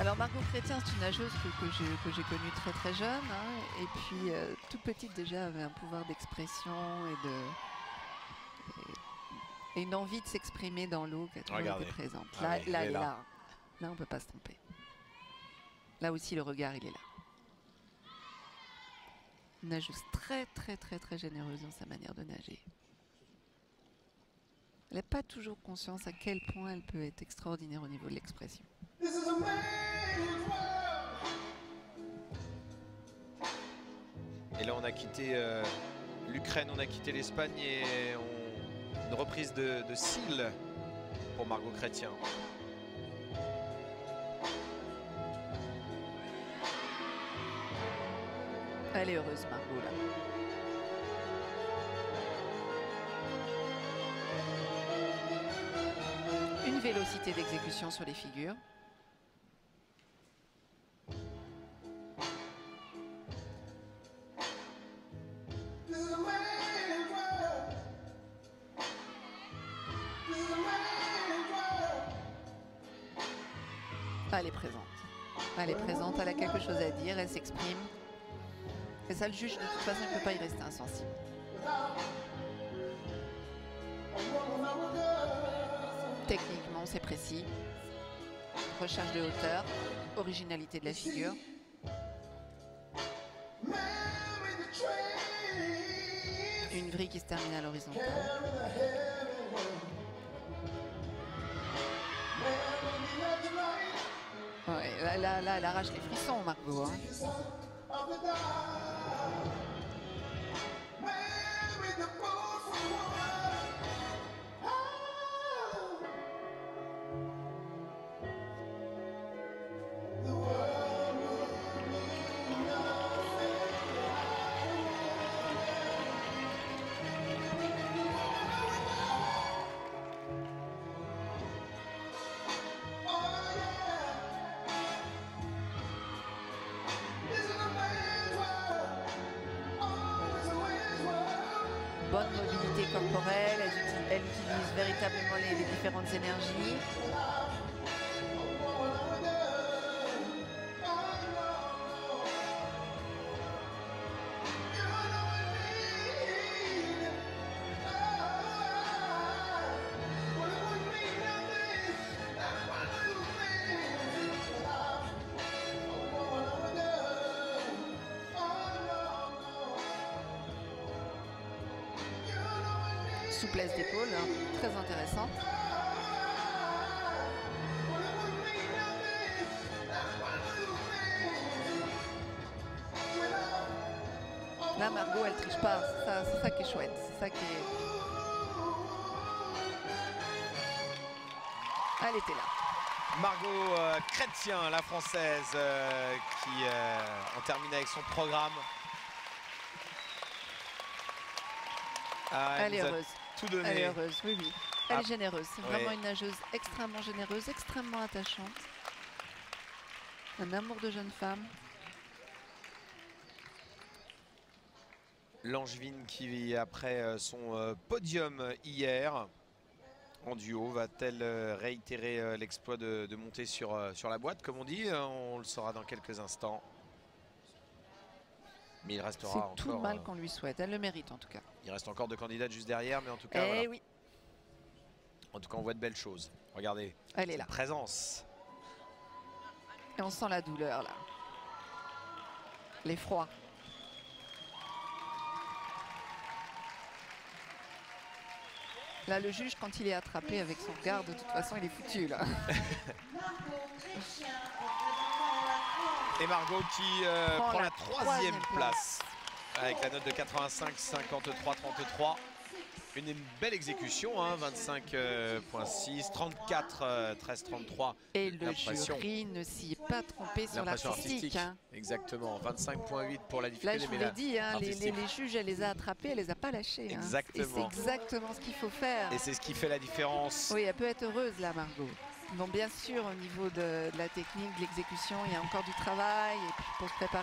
Alors Margot Chrétien, c'est une nageuse que, que j'ai connue très très jeune. hein, et puis euh, toute petite déjà avait un pouvoir d'expression et de et, et une envie de s'exprimer dans l'eau qui a toujours Regardez. été présente. Ah Là, oui, là, elle est là. là. Là, on peut pas se tromper. Là aussi, le regard, il est là. Une nageuse très très très très généreuse dans sa manière de nager. Elle n'a pas toujours conscience à quel point elle peut être extraordinaire au niveau de l'expression. Et là, on a quitté euh, l'Ukraine, on a quitté l'Espagne et on... une reprise de, de Seal pour Margot Chrétien. Elle est heureuse, Margot, là. Une vélocité d'exécution sur les figures. Elle est présente. Elle est présente, elle a quelque chose à dire, elle s'exprime. Et ça, le juge, de toute façon, ne peut pas y rester insensible. Techniquement, c'est précis. Recherche de hauteur, originalité de la figure. Vrille qui se termine à l'horizontale. Ouais, là, là, là, elle arrache les frissons, Margot. hein. Corporelle, elle utilise, véritablement les différentes énergies. Souplesse d'épaule, hein, très intéressante. Là, Margot, elle triche pas. C'est ça, qui est chouette. C'est ça qui est. Elle était là. Margot euh, Chrétien, la française, euh, qui euh, en termine avec son programme. Ah, Elle est a heureuse. Tout donné. Elle est heureuse, oui, oui. Elle Ah, est généreuse. C'est vraiment une nageuse extrêmement généreuse, extrêmement attachante. Un amour de jeune femme. Langevin qui, après euh, son euh, podium hier en duo, va-t-elle euh, réitérer l'exploit de, de monter sur, sur la boîte, comme on dit Euh, On le saura dans quelques instants. Mais il C'est restera tout le encore, mal euh, qu'on lui souhaite. Elle le mérite en tout cas. il reste encore deux candidates juste derrière, mais en tout cas, Eh voilà. oui, en tout cas, on voit de belles choses. Regardez, elle est là. présence. Et on sent la douleur là. L'effroi. Là, le juge, quand il est attrapé avec son regard, de toute façon, il est foutu là. Et Margot qui euh, Prend prend, la troisième place avec la note de 85, 53, 33. Une belle exécution, hein, 25.6, 34, euh, 13, 33. Et le jury ne s'y est pas trompé sur l'artistique. artistique. hein. Exactement, 25.8 pour la Là, difficulté. je vous mais l'ai la- dit, hein, les, les- artistique. les juges, elle les a attrapés, elle les a pas lâchés. hein. Exactement. Et c'est exactement ce qu'il faut faire. Et c'est ce qui fait la différence. Oui, elle peut être heureuse là, Margot. Bon, bien sûr, au niveau de, la technique, de l'exécution, il y a encore du travail. Et puis pour se préparer.